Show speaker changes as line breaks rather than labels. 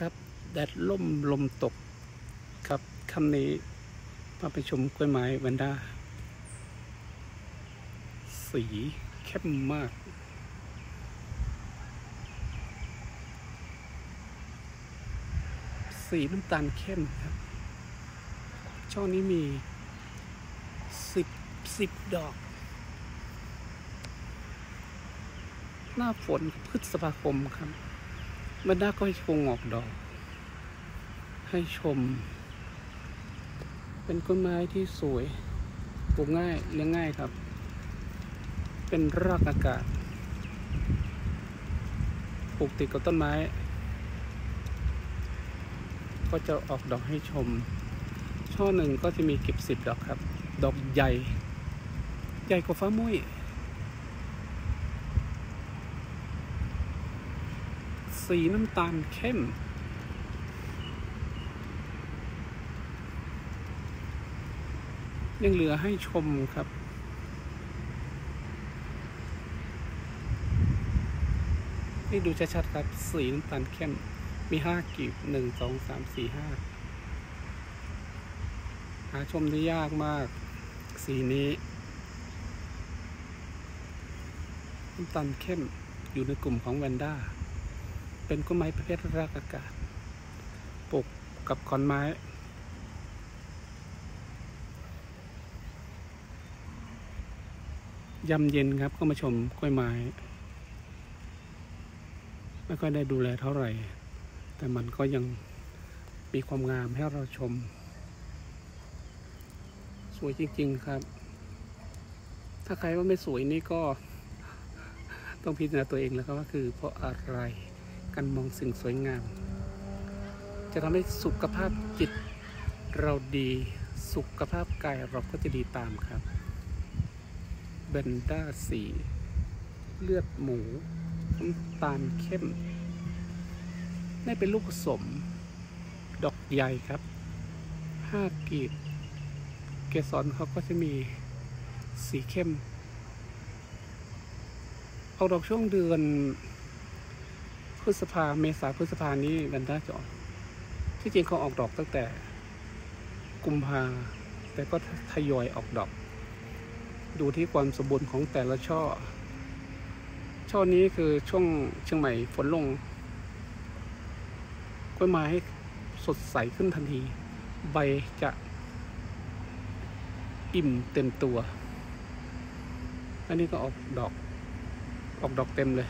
ครับ แดดล่มลมตกครับคำนี้มาไปชมกล้วยไม้แวนดา สีเข้มมาก สีน้ำตาลเข้มครับ ช่อนี้มีสิบสิบดอก หน้าฝนพฤษภาคมครับ บรรดาก็ให้ชงออกดอก ให้ชม เป็นต้นไม้ที่สวยปลูกง่ายเลี้ยงง่ายครับ เป็นรากอากาศปลูกติดกับต้นไม้ ก็จะออกดอกให้ชม ช่อหนึ่งก็จะมีเก็บสิบดอกครับ ดอกใหญ่ ใหญ่กว่าฟ้ามุ้ย สีน้ำตาลเข้ม ยังเหลือให้ชมครับนี่ดูชัดๆครับสีน้ำตาลเข้ม มีห้ากีบหนึ่งสองสามสี่ห้าหาชมได้ยากมาก สีนี้น้ำตาลเข้มอยู่ในกลุ่มของแวนด้า เป็นต้นไม้ประเภทรากอากาศปลูกกับขอนไม้ ยำเย็นครับก็มาชมกล้วยไม้ ไม่ค่อยได้ดูแลเท่าไหร่ แต่มันก็ยังมีความงามให้เราชม สวยจริง ๆ ครับ ถ้าใครว่าไม่สวยนี่ก็ต้องพิจารณาตัวเองแล้วครับว่าคือเพราะอะไร การมองสิ่งสวยงาม จะทำให้สุขภาพจิตเราดีสุขภาพกายเราก็จะดีตามครับเบนด้าสีเลือดหมูน้ำตาลเข้มนี่เป็นลูกผสม ดอกใหญ่ครับห้ากีบ เกสรเขาก็จะมีสีเข้มออกดอกช่วงเดือน พฤษภาเมษาพฤษภานี้แวนด้าจะออกที่จริงเขาออกดอกตั้งแต่กุมภาแต่ก็ทยอยออกดอก ดูที่ความสมบูรณ์ของแต่ละช่อ ช่อนี้คือช่วงเชียงใหม่ฝนลงกล้วยไม้สดใสขึ้นทันที ใบจะอิ่มเต็มตัว อันนี้ก็ออกดอก ออกดอกเต็มเลย